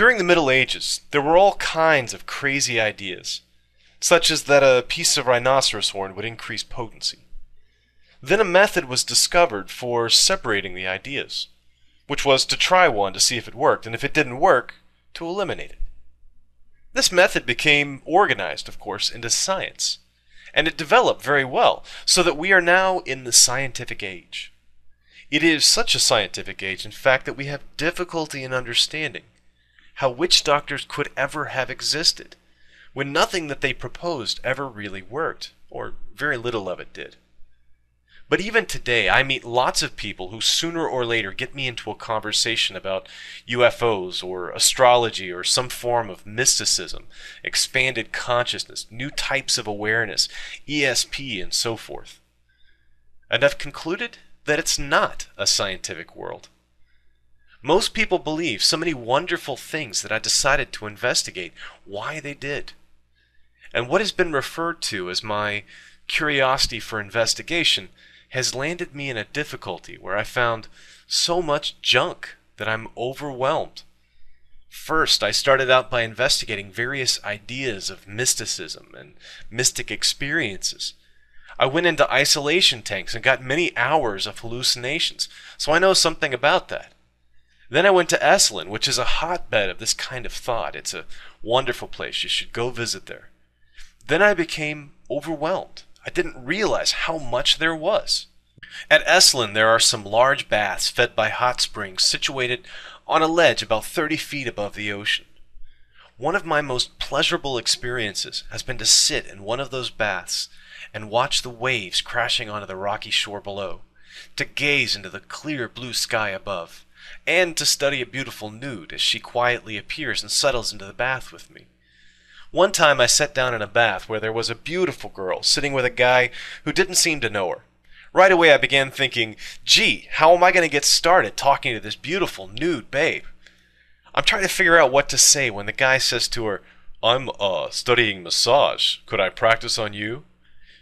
During the Middle Ages, there were all kinds of crazy ideas, such as that a piece of rhinoceros horn would increase potency. Then a method was discovered for separating the ideas, which was to try one to see if it worked, and if it didn't work, to eliminate it. This method became organized, of course, into science, and it developed very well, so that we are now in the scientific age. It is such a scientific age, in fact, that we have difficulty in understanding how witch doctors could ever have existed, when nothing that they proposed ever really worked, or very little of it did. But even today, I meet lots of people who sooner or later get me into a conversation about UFOs or astrology or some form of mysticism, expanded consciousness, new types of awareness, ESP, and so forth. And I've concluded that it's not a scientific world. Most people believe so many wonderful things that I decided to investigate why they did. And what has been referred to as my curiosity for investigation has landed me in a difficulty where I found so much junk that I'm overwhelmed. First, I started out by investigating various ideas of mysticism and mystic experiences. I went into isolation tanks and got many hours of hallucinations, so I know something about that. Then I went to Esalen, which is a hotbed of this kind of thought. It's a wonderful place. You should go visit there. Then I became overwhelmed. I didn't realize how much there was. At Esalen, there are some large baths fed by hot springs situated on a ledge about 30 feet above the ocean. One of my most pleasurable experiences has been to sit in one of those baths and watch the waves crashing onto the rocky shore below, to gaze into the clear blue sky above, and to study a beautiful nude as she quietly appears and settles into the bath with me. One time I sat down in a bath where there was a beautiful girl sitting with a guy who didn't seem to know her. Right away I began thinking, gee, how am I going to get started talking to this beautiful nude babe? I'm trying to figure out what to say when the guy says to her, I'm, uh, studying massage. Could I practice on you?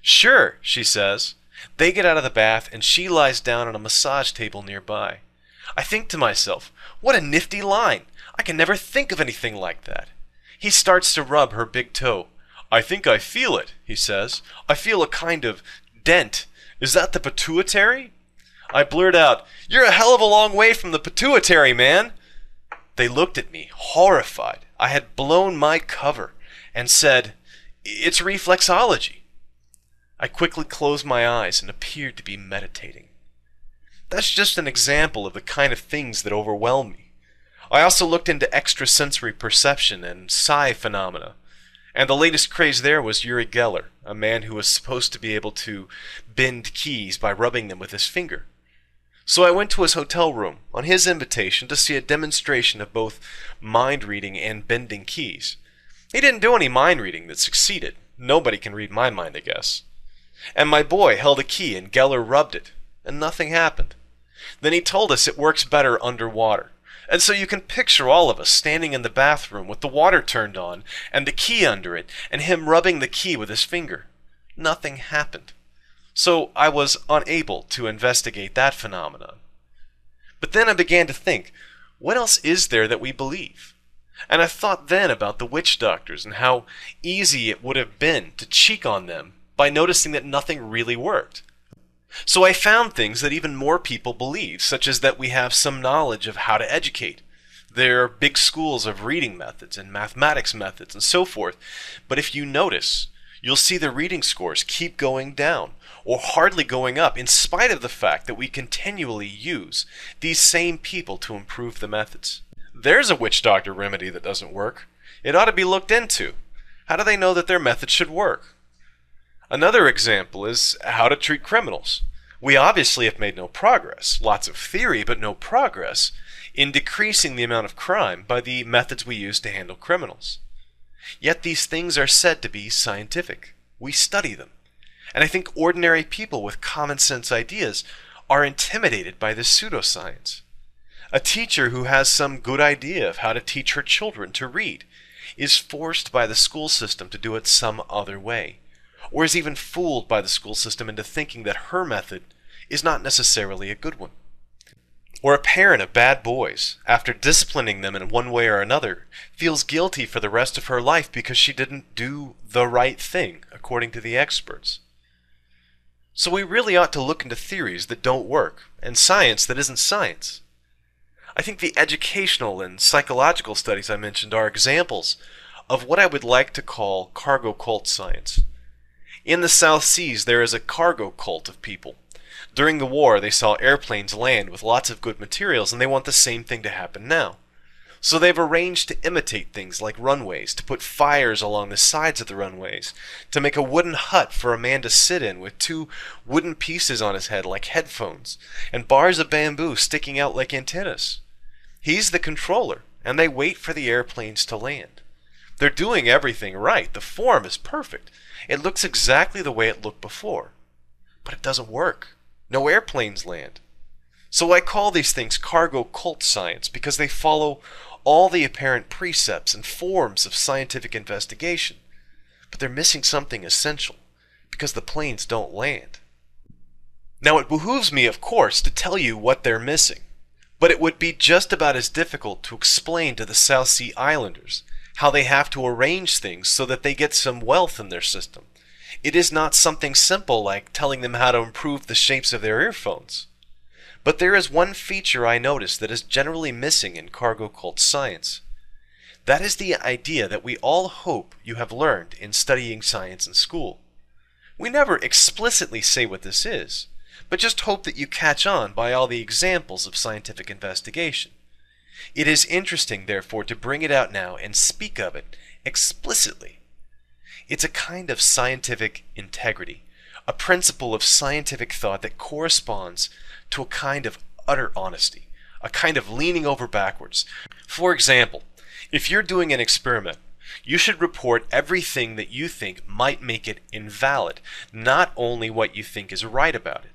Sure, she says. They get out of the bath and she lies down on a massage table nearby. I think to myself, what a nifty line! I can never think of anything like that. He starts to rub her big toe. I think I feel it, he says. I feel a kind of dent. Is that the pituitary? I blurt out, You're a hell of a long way from the pituitary, man! They looked at me, horrified. I had blown my cover, and said, It's reflexology. I quickly closed my eyes and appeared to be meditating. That's just an example of the kind of things that overwhelm me. I also looked into extrasensory perception and psi phenomena. And the latest craze there was Uri Geller, a man who was supposed to be able to bend keys by rubbing them with his finger. So I went to his hotel room on his invitation to see a demonstration of both mind reading and bending keys. He didn't do any mind reading that succeeded. Nobody can read my mind, I guess. And my boy held a key and Geller rubbed it, and nothing happened. Then he told us it works better underwater. And so you can picture all of us standing in the bathroom with the water turned on and the key under it and him rubbing the key with his finger. Nothing happened. So I was unable to investigate that phenomenon. But then I began to think, what else is there that we believe? And I thought then about the witch doctors and how easy it would have been to cheek on them by noticing that nothing really worked. So I found things that even more people believe, such as that we have some knowledge of how to educate. There are big schools of reading methods and mathematics methods and so forth. But if you notice, you'll see the reading scores keep going down or hardly going up in spite of the fact that we continually use these same people to improve the methods. There's a witch doctor remedy that doesn't work. It ought to be looked into. How do they know that their method should work? Another example is how to treat criminals. We obviously have made no progress, lots of theory, but no progress, in decreasing the amount of crime by the methods we use to handle criminals. Yet these things are said to be scientific. We study them. And I think ordinary people with common sense ideas are intimidated by this pseudoscience. A teacher who has some good idea of how to teach her children to read is forced by the school system to do it some other way or is even fooled by the school system into thinking that her method is not necessarily a good one. Or a parent of bad boys, after disciplining them in one way or another, feels guilty for the rest of her life because she didn't do the right thing, according to the experts. So we really ought to look into theories that don't work, and science that isn't science. I think the educational and psychological studies I mentioned are examples of what I would like to call cargo cult science. In the South Seas, there is a cargo cult of people during the war, they saw airplanes land with lots of good materials, and they want the same thing to happen now. So they've arranged to imitate things like runways, to put fires along the sides of the runways, to make a wooden hut for a man to sit in with two wooden pieces on his head like headphones, and bars of bamboo sticking out like antennas. He's the controller, and they wait for the airplanes to land. They're doing everything right. The form is perfect. It looks exactly the way it looked before. But it doesn't work. No airplanes land. So I call these things cargo cult science because they follow all the apparent precepts and forms of scientific investigation. But they're missing something essential because the planes don't land. Now it behooves me, of course, to tell you what they're missing, but it would be just about as difficult to explain to the South Sea Islanders how they have to arrange things so that they get some wealth in their system it is not something simple like telling them how to improve the shapes of their earphones. But there is one feature I notice that is generally missing in cargo cult science. That is the idea that we all hope you have learned in studying science in school. We never explicitly say what this is, but just hope that you catch on by all the examples of scientific investigation. It is interesting, therefore, to bring it out now and speak of it explicitly it's a kind of scientific integrity, a principle of scientific thought that corresponds to a kind of utter honesty, a kind of leaning over backwards. For example, if you're doing an experiment, you should report everything that you think might make it invalid, not only what you think is right about it.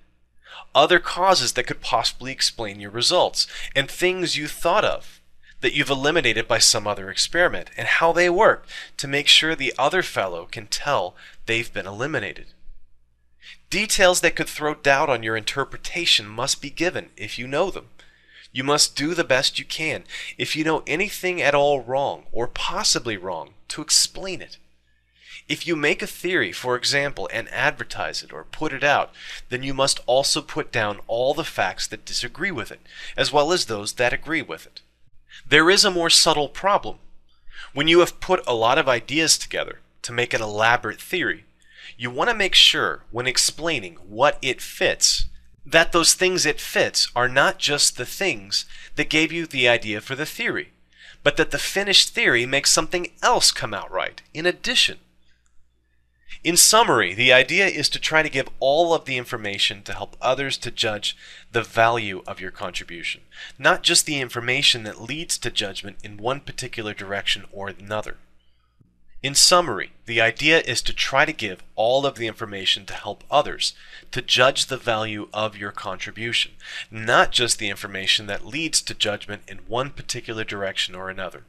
Other causes that could possibly explain your results, and things you thought of that you've eliminated by some other experiment and how they work to make sure the other fellow can tell they've been eliminated. Details that could throw doubt on your interpretation must be given if you know them. You must do the best you can, if you know anything at all wrong or possibly wrong, to explain it. If you make a theory, for example, and advertise it or put it out, then you must also put down all the facts that disagree with it, as well as those that agree with it. There is a more subtle problem. When you have put a lot of ideas together to make an elaborate theory, you want to make sure, when explaining what it fits, that those things it fits are not just the things that gave you the idea for the theory, but that the finished theory makes something else come out right, in addition. In summary, the idea is to try to give all of the information to help others to judge the value of your contribution, not just the information that leads to judgment in one particular direction or another. In summary, the idea is to try to give all of the information to help others to judge the value of your contribution, not just the information that leads to judgment in one particular direction or another.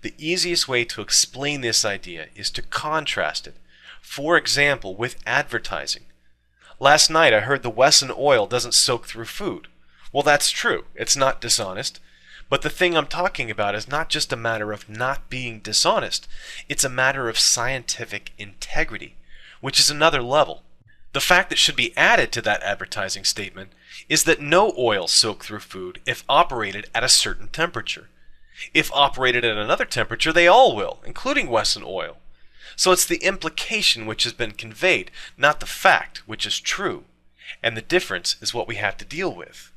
The easiest way to explain this idea is to contrast it for example, with advertising. Last night I heard the Wesson oil doesn't soak through food. Well, that's true. It's not dishonest. But the thing I'm talking about is not just a matter of not being dishonest, it's a matter of scientific integrity, which is another level. The fact that should be added to that advertising statement is that no oil soak through food if operated at a certain temperature. If operated at another temperature, they all will, including Wesson oil. So it's the implication which has been conveyed, not the fact, which is true. And the difference is what we have to deal with.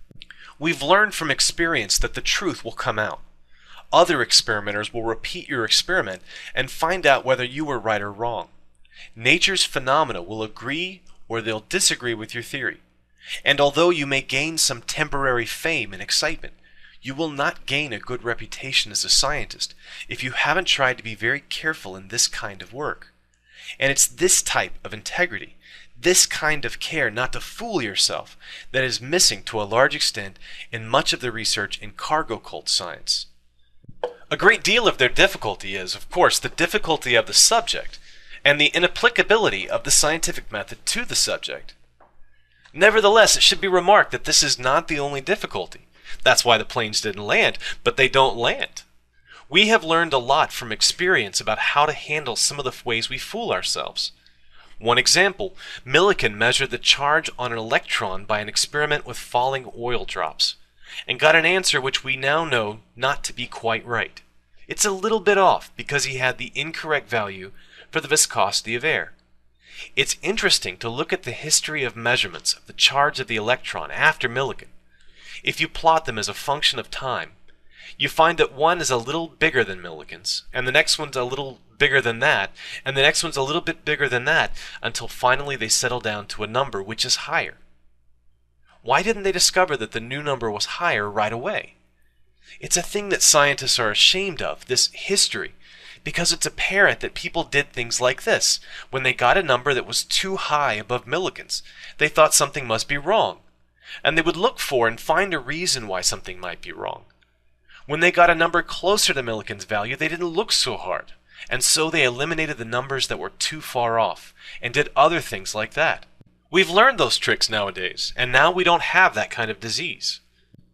We've learned from experience that the truth will come out. Other experimenters will repeat your experiment and find out whether you were right or wrong. Nature's phenomena will agree or they'll disagree with your theory. And although you may gain some temporary fame and excitement, you will not gain a good reputation as a scientist if you haven't tried to be very careful in this kind of work. And it's this type of integrity, this kind of care not to fool yourself, that is missing to a large extent in much of the research in cargo cult science. A great deal of their difficulty is, of course, the difficulty of the subject and the inapplicability of the scientific method to the subject. Nevertheless, it should be remarked that this is not the only difficulty. That's why the planes didn't land, but they don't land. We have learned a lot from experience about how to handle some of the ways we fool ourselves. One example Millikan measured the charge on an electron by an experiment with falling oil drops, and got an answer which we now know not to be quite right. It's a little bit off because he had the incorrect value for the viscosity of air. It's interesting to look at the history of measurements of the charge of the electron after Millikan. If you plot them as a function of time, you find that one is a little bigger than Millikan's, and the next one's a little bigger than that, and the next one's a little bit bigger than that, until finally they settle down to a number which is higher. Why didn't they discover that the new number was higher right away? It's a thing that scientists are ashamed of, this history, because it's apparent that people did things like this. When they got a number that was too high above Millikan's, they thought something must be wrong, and they would look for and find a reason why something might be wrong. When they got a number closer to Millikan's value, they didn't look so hard, and so they eliminated the numbers that were too far off, and did other things like that. We've learned those tricks nowadays, and now we don't have that kind of disease.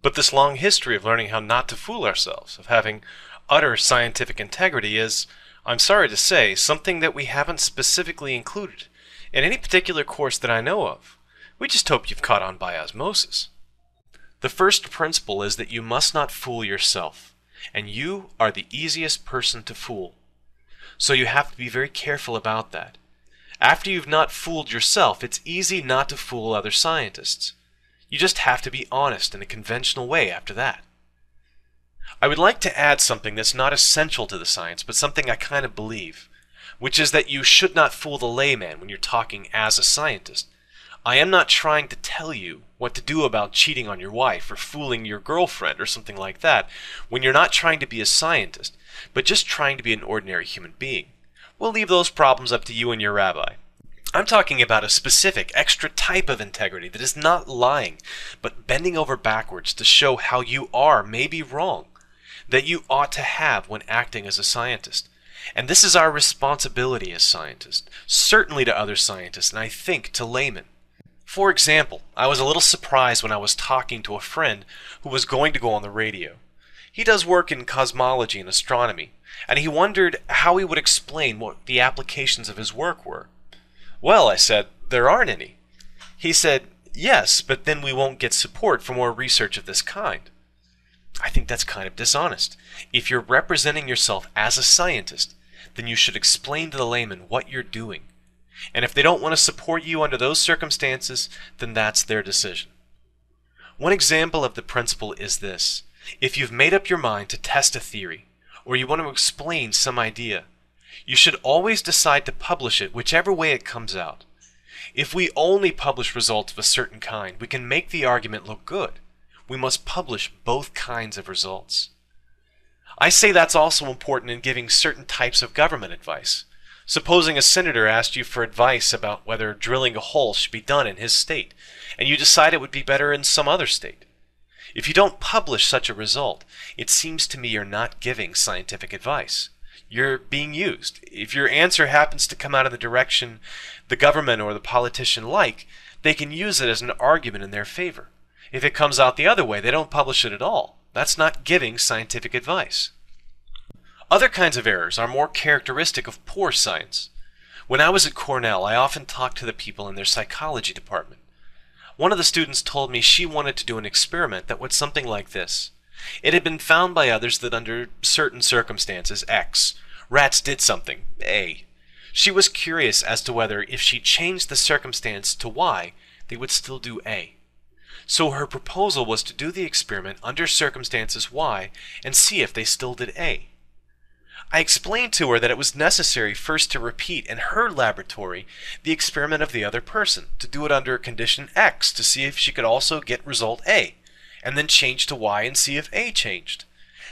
But this long history of learning how not to fool ourselves, of having utter scientific integrity is, I'm sorry to say, something that we haven't specifically included in any particular course that I know of. We just hope you've caught on by osmosis. The first principle is that you must not fool yourself, and you are the easiest person to fool. So you have to be very careful about that. After you've not fooled yourself, it's easy not to fool other scientists. You just have to be honest in a conventional way after that. I would like to add something that's not essential to the science, but something I kind of believe, which is that you should not fool the layman when you're talking as a scientist. I am not trying to tell you what to do about cheating on your wife or fooling your girlfriend or something like that when you're not trying to be a scientist, but just trying to be an ordinary human being. We'll leave those problems up to you and your rabbi. I'm talking about a specific, extra type of integrity that is not lying, but bending over backwards to show how you are maybe wrong that you ought to have when acting as a scientist. And this is our responsibility as scientists, certainly to other scientists, and I think to laymen. For example, I was a little surprised when I was talking to a friend who was going to go on the radio. He does work in cosmology and astronomy, and he wondered how he would explain what the applications of his work were. Well, I said, there aren't any. He said, yes, but then we won't get support for more research of this kind. I think that's kind of dishonest. If you're representing yourself as a scientist, then you should explain to the layman what you're doing. And if they don't want to support you under those circumstances, then that's their decision. One example of the principle is this. If you've made up your mind to test a theory, or you want to explain some idea, you should always decide to publish it whichever way it comes out. If we only publish results of a certain kind, we can make the argument look good we must publish both kinds of results. I say that's also important in giving certain types of government advice. Supposing a senator asked you for advice about whether drilling a hole should be done in his state, and you decide it would be better in some other state. If you don't publish such a result, it seems to me you're not giving scientific advice. You're being used. If your answer happens to come out in the direction the government or the politician like, they can use it as an argument in their favor. If it comes out the other way, they don't publish it at all. That's not giving scientific advice. Other kinds of errors are more characteristic of poor science. When I was at Cornell, I often talked to the people in their psychology department. One of the students told me she wanted to do an experiment that was something like this. It had been found by others that under certain circumstances, X, rats did something, A. She was curious as to whether, if she changed the circumstance to Y, they would still do A. So her proposal was to do the experiment under circumstances Y and see if they still did A. I explained to her that it was necessary first to repeat in her laboratory the experiment of the other person, to do it under condition X to see if she could also get result A, and then change to Y and see if A changed.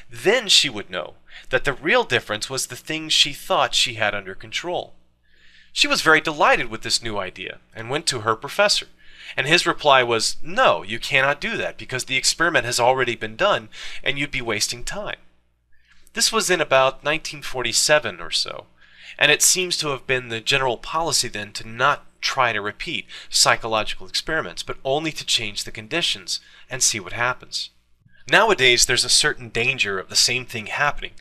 Then she would know that the real difference was the thing she thought she had under control. She was very delighted with this new idea and went to her professor. And his reply was, No, you cannot do that because the experiment has already been done and you'd be wasting time. This was in about 1947 or so, and it seems to have been the general policy then to not try to repeat psychological experiments, but only to change the conditions and see what happens. Nowadays, there's a certain danger of the same thing happening,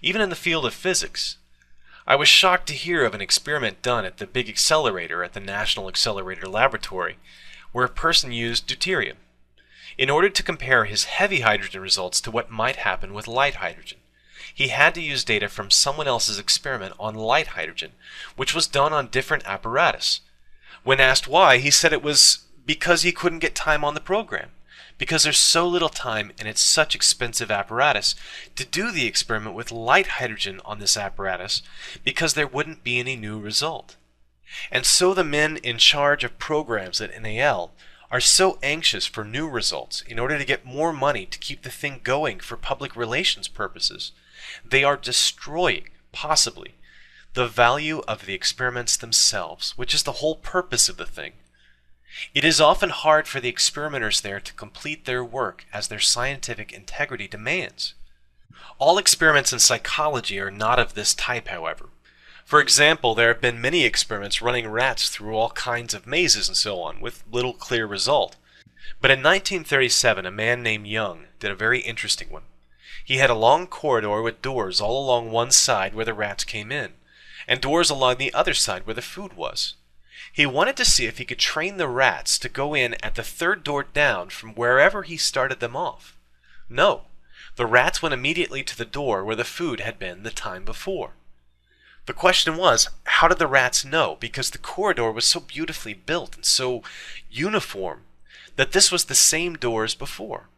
even in the field of physics. I was shocked to hear of an experiment done at the Big Accelerator at the National Accelerator Laboratory, where a person used deuterium in order to compare his heavy hydrogen results to what might happen with light hydrogen. He had to use data from someone else's experiment on light hydrogen, which was done on different apparatus. When asked why, he said it was because he couldn't get time on the program because there's so little time and it's such expensive apparatus to do the experiment with light hydrogen on this apparatus because there wouldn't be any new result. And so the men in charge of programs at NAL are so anxious for new results in order to get more money to keep the thing going for public relations purposes. They are destroying, possibly, the value of the experiments themselves, which is the whole purpose of the thing. It is often hard for the experimenters there to complete their work as their scientific integrity demands. All experiments in psychology are not of this type, however. For example, there have been many experiments running rats through all kinds of mazes and so on, with little clear result. But in 1937, a man named Young did a very interesting one. He had a long corridor with doors all along one side where the rats came in, and doors along the other side where the food was. He wanted to see if he could train the rats to go in at the third door down from wherever he started them off. No, the rats went immediately to the door where the food had been the time before. The question was, how did the rats know? Because the corridor was so beautifully built and so uniform that this was the same door as before.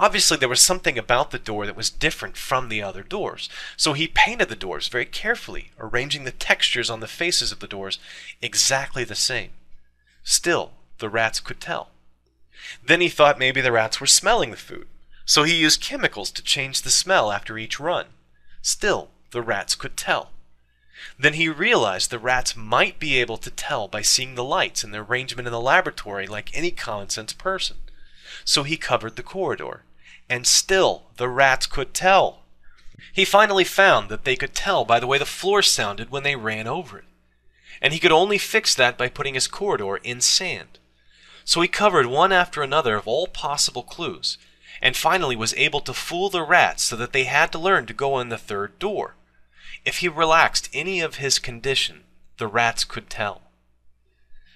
Obviously, there was something about the door that was different from the other doors, so he painted the doors very carefully, arranging the textures on the faces of the doors exactly the same. Still, the rats could tell. Then he thought maybe the rats were smelling the food, so he used chemicals to change the smell after each run. Still, the rats could tell. Then he realized the rats might be able to tell by seeing the lights and the arrangement in the laboratory like any common sense person so he covered the corridor. And still, the rats could tell. He finally found that they could tell by the way the floor sounded when they ran over it. And he could only fix that by putting his corridor in sand. So he covered one after another of all possible clues, and finally was able to fool the rats so that they had to learn to go in the third door. If he relaxed any of his condition, the rats could tell.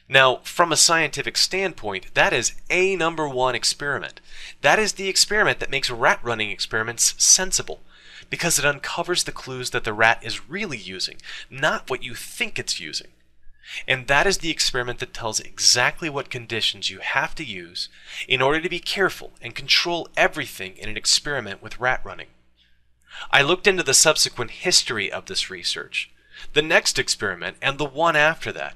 Now, from a scientific standpoint, that is a number one experiment. That is the experiment that makes rat running experiments sensible, because it uncovers the clues that the rat is really using, not what you think it's using. And that is the experiment that tells exactly what conditions you have to use in order to be careful and control everything in an experiment with rat running. I looked into the subsequent history of this research, the next experiment, and the one after that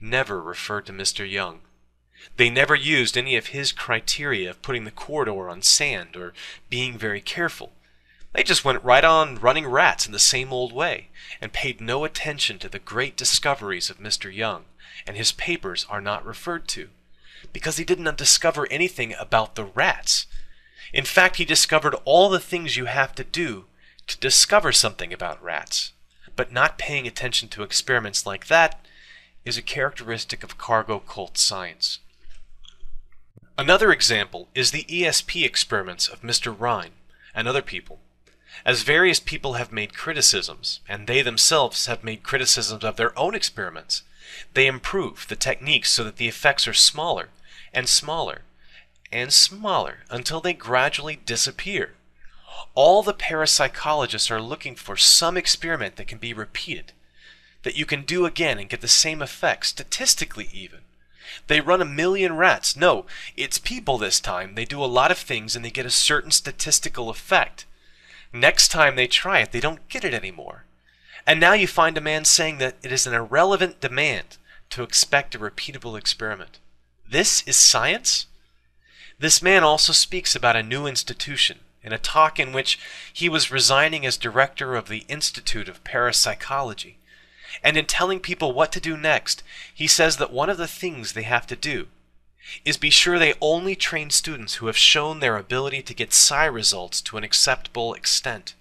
never referred to Mr. Young. They never used any of his criteria of putting the corridor on sand or being very careful. They just went right on running rats in the same old way and paid no attention to the great discoveries of Mr. Young, and his papers are not referred to because he did not discover anything about the rats. In fact, he discovered all the things you have to do to discover something about rats, but not paying attention to experiments like that is a characteristic of cargo cult science. Another example is the ESP experiments of Mr. Rhine and other people. As various people have made criticisms, and they themselves have made criticisms of their own experiments, they improve the techniques so that the effects are smaller and smaller and smaller until they gradually disappear. All the parapsychologists are looking for some experiment that can be repeated, that you can do again and get the same effect, statistically even. They run a million rats. No, it's people this time. They do a lot of things and they get a certain statistical effect. Next time they try it, they don't get it anymore. And now you find a man saying that it is an irrelevant demand to expect a repeatable experiment. This is science? This man also speaks about a new institution in a talk in which he was resigning as director of the Institute of Parapsychology. And in telling people what to do next, he says that one of the things they have to do is be sure they only train students who have shown their ability to get psi results to an acceptable extent,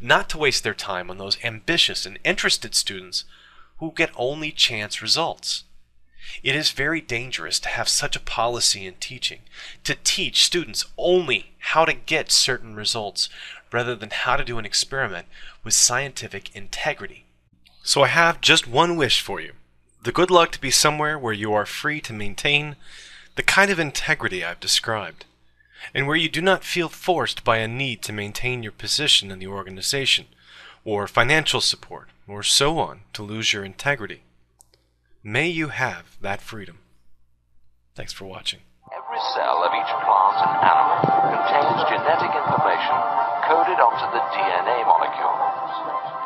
not to waste their time on those ambitious and interested students who get only chance results. It is very dangerous to have such a policy in teaching, to teach students only how to get certain results rather than how to do an experiment with scientific integrity. So I have just one wish for you the good luck to be somewhere where you are free to maintain the kind of integrity I've described, and where you do not feel forced by a need to maintain your position in the organization, or financial support, or so on to lose your integrity. May you have that freedom. Thanks for watching. Every cell of each plant and animal contains genetic information coded onto the DNA molecule.